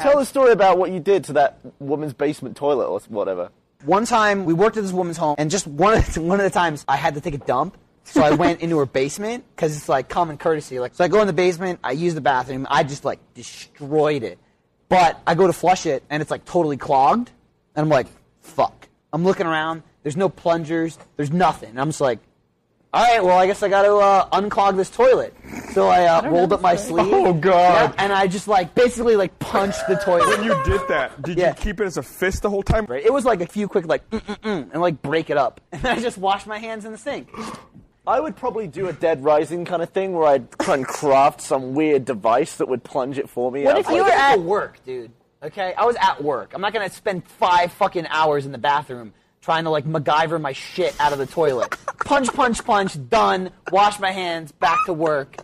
Tell the story about what you did to that woman's basement toilet or whatever. One time we worked at this woman's home, and just one of the, one of the times I had to take a dump, so I went into her basement because it's like common courtesy. Like, so I go in the basement, I use the bathroom, I just like destroyed it. But I go to flush it, and it's like totally clogged, and I'm like, fuck. I'm looking around. There's no plungers. There's nothing. I'm just like, all right, well, I guess I got to uh, unclog this toilet. So I, uh, rolled up my sleeve. Oh, God. Yeah, and I just like basically like punched the toilet. When you did that, did Yeah. you keep it as a fist the whole time? Right? It was like a few quick like mm, mm, mm, and like break it up, and then I just washed my hands in the sink. I would probably do a Dead Rising kind of thing where I'd try and craft some weird device that would plunge it for me. What out if you were at work, dude? Okay, I was at work. I'm not gonna spend five fucking hours in the bathroom trying to like MacGyver my shit out of the toilet. Punch, punch, punch. Done. Wash my hands. Back to work.